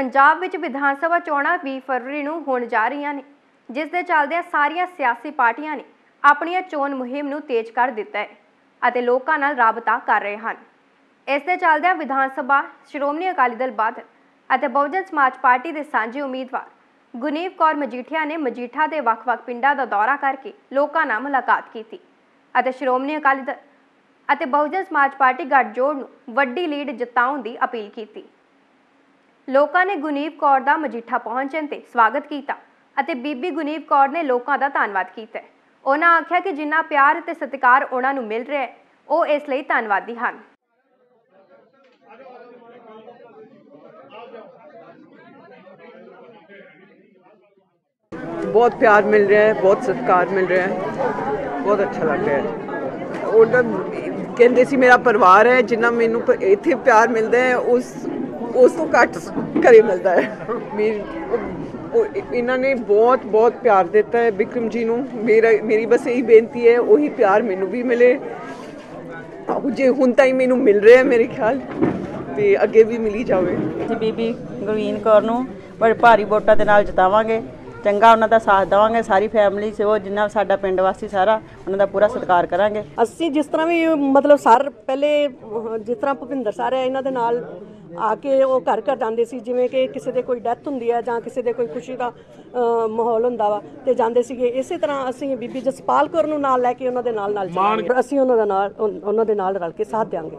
ਪੰਜਾਬ ਵਿੱਚ ਵਿਧਾਨ ਸਭਾ ਚੋਣਾਂ 20 ਫਰਵਰੀ ਨੂੰ ਹੋਣ ਜਾ ਰਹੀਆਂ ਨੇ, ਜਿਸ ਦੇ ਚੱਲਦਿਆਂ ਸਾਰੀਆਂ ਸਿਆਸੀ ਪਾਰਟੀਆਂ ਨੇ ਆਪਣੀਆਂ ਚੋਣ ਮੁਹਿੰਮ ਨੂੰ ਤੇਜ਼ ਕਰ ਦਿੱਤਾ ਹੈ ਅਤੇ ਲੋਕਾਂ ਨਾਲ ਰਾਬਤਾ ਕਰ ਰਹੇ ਹਨ। ਇਸ ਦੇ ਚੱਲਦਿਆਂ ਵਿਧਾਨ ਸਭਾ, ਸ਼੍ਰੋਮਣੀ ਅਕਾਲੀ ਦਲ ਬਾਦਲ ਅਤੇ ਬਹੁਜਨ ਸਮਾਜ ਪਾਰਟੀ ਦੇ ਸਾਂਝੇ ਉਮੀਦਵਾਰ ਗੁਨੀਵ ਕੌਰ ਮਜੀਠੀਆ ਨੇ ਮਜੀਠਾ ਦੇ ਵੱਖ-ਵੱਖ ਪਿੰਡਾਂ ਦਾ ਦੌਰਾ ਕਰਕੇ ਲੋਕਾਂ ਨਾਲ ਮੁਲਾਕਾਤ ਕੀਤੀ ਅਤੇ ਸ਼੍ਰੋਮਣੀ ਅਕਾਲੀ ਦਲ ਅਤੇ ਬਹੁਜਨ ਸਮਾਜ ਪਾਰਟੀ ਗੱਠਜੋੜ ਨੂੰ ਵੱਡੀ ਲੀਡ ਜਿਤਾਉਣ ਦੀ ਅਪੀਲ ਕੀਤੀ। ਲੋਕਾਂ ਨੇ ਗੁਨੀਵ ਕੌਰ ਦਾ ਮਜੀਠਾ ਪਹੁੰਚਣ ਤੇ ਸਵਾਗਤ ਕੀਤਾ ਅਤੇ ਬੀਬੀ ਗੁਨੀਵ ਕੌਰ ਨੇ ਲੋਕਾਂ ਦਾ ਧੰਨਵਾਦ ਕੀਤਾ। ਉਹਨਾਂ ਆਖਿਆ ਕਿ ਜਿੰਨਾ ਪਿਆਰ ਤੇ ਸਤਿਕਾਰ ਉਹਨਾਂ ਨੂੰ ਮਿਲ ਰਿਹਾ ਹੈ, ਉਹ ਇਸ ਲਈ ਧੰਨਵਾਦੀ ਹਨ। ਬਹੁਤ ਪਿਆਰ ਮਿਲ ਰਿਹਾ ਹੈ, ਬਹੁਤ ਸਤਿਕਾਰ ਮਿਲ ਰਿਹਾ ਹੈ। ਬਹੁਤ ਅੱਛਾ ਲੱਗ ਰਿਹਾ ਹੈ। ਉਹਨਾਂ ਕਹਿੰਦੇ ਸੀ, ਮੇਰਾ ਪਰਿਵਾਰ ਹੈ, ਜਿੰਨਾ ਮੈਨੂੰ ਇੱਥੇ ਪਿਆਰ ਮਿਲਦਾ ਹੈ, ਉਸ ਉਸ ਤੋਂ ਘੱਟ ਘਰੇ ਮਿਲਦਾ ਹੈ। ਮੇਰੀ ਇਹਨਾਂ ਨੇ ਬਹੁਤ ਬਹੁਤ ਪਿਆਰ ਦਿੱਤਾ ਹੈ ਵਿਕਰਮ ਜੀ ਨੂੰ। ਮੇਰਾ, ਮੇਰੀ ਬਸ ਇਹੀ ਬੇਨਤੀ ਹੈ, ਉਹੀ ਪਿਆਰ ਮੈਨੂੰ ਵੀ ਮਿਲੇ। ਜੇ ਹੁਣ ਤਾਂ ਹੀ ਮੈਨੂੰ ਮਿਲ ਰਿਹਾ ਮੇਰੇ ਖਿਆਲ, ਤੇ ਅੱਗੇ ਵੀ ਮਿਲੀ ਜਾਵੇ। ਬੀਬੀ ਗੁਰਵੀਨ ਕੌਰ ਨੂੰ ਬੜੇ ਭਾਰੀ ਵੋਟਾਂ ਦੇ ਨਾਲ ਜਿਤਾਵਾਂਗੇ। ਚੰਗਾ ਉਹਨਾਂ ਦਾ ਸਾਥ ਦੇਵਾਂਗੇ ਸਾਰੀ ਫੈਮਿਲੀ ਸੇ ਉਹ ਜਿੰਨਾ ਸਾਡਾ ਪਿੰਡ ਵਾਸੀ ਸਾਰਾ ਉਹਨਾਂ ਦਾ ਪੂਰਾ ਸਤਿਕਾਰ ਕਰਾਂਗੇ। ਅਸੀਂ ਜਿਸ ਤਰ੍ਹਾਂ ਵੀ ਮਤਲਬ ਸਰ ਪਹਿਲੇ ਜਿਸ ਤਰ੍ਹਾਂ ਭੁਪਿੰਦਰ ਸਰ ਹੈ ਇਹਨਾਂ ਦੇ ਨਾਲ ਆ ਕੇ ਉਹ ਘਰ ਘਰ ਜਾਂਦੇ ਸੀ ਜਿਵੇਂ ਕਿ ਕਿਸੇ ਦੇ ਕੋਈ ਡੈਥ ਹੁੰਦੀ ਹੈ ਜਾਂ ਕਿਸੇ ਦੇ ਕੋਈ ਖੁਸ਼ੀ ਦਾ ਮਾਹੌਲ ਹੁੰਦਾ ਵਾ ਤੇ ਜਾਂਦੇ ਸੀਗੇ। ਇਸੇ ਤਰ੍ਹਾਂ ਅਸੀਂ ਬੀਬੀ ਜਸਪਾਲ ਕੌਰ ਨੂੰ ਨਾਲ ਲੈ ਕੇ ਉਹਨਾਂ ਦੇ ਨਾਲ ਨਾਲ ਚੱਲਾਂਗੇ। ਅਸੀਂ ਉਹਨਾਂ ਦਾ ਨਾਲ ਉਹਨਾਂ ਦੇ ਨਾਲ ਰਲ ਕੇ ਸਾਥ ਦਿਆਂਗੇ।